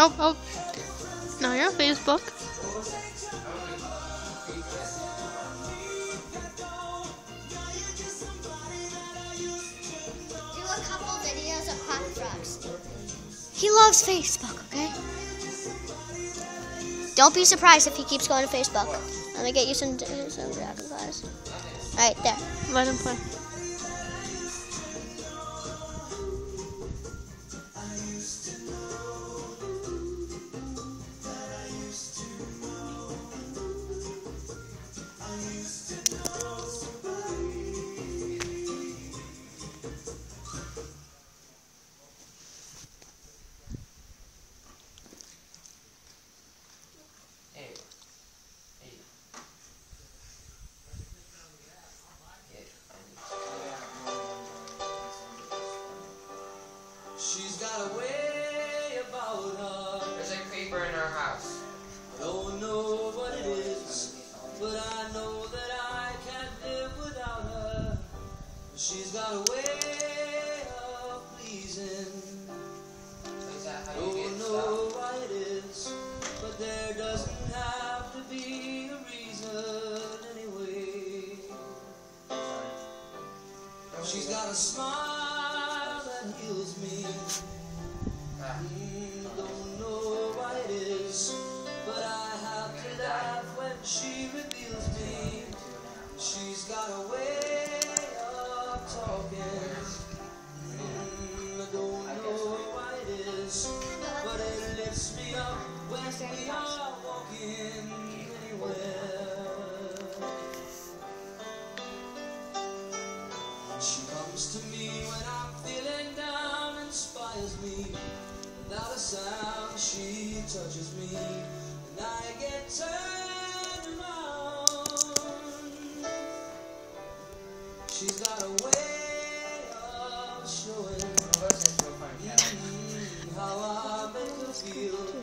Oh, oh. Now you're on Facebook. Do a couple videos of hot frogs. He loves Facebook, okay? Don't be surprised if he keeps going to Facebook. Let me get you some, some dragonflies. Right there. Let him play. Don't know what it is, but I know that I can't live without her. She's got a way of pleasing. Don't know why it is, but there doesn't have to be a reason anyway. She's got a smile that heals me. Mm, She comes to me when I'm feeling down, inspires me. Without a sound, she touches me, and I get turned around. She's got a way of showing What's this real fun cat? mm, how I make her feel.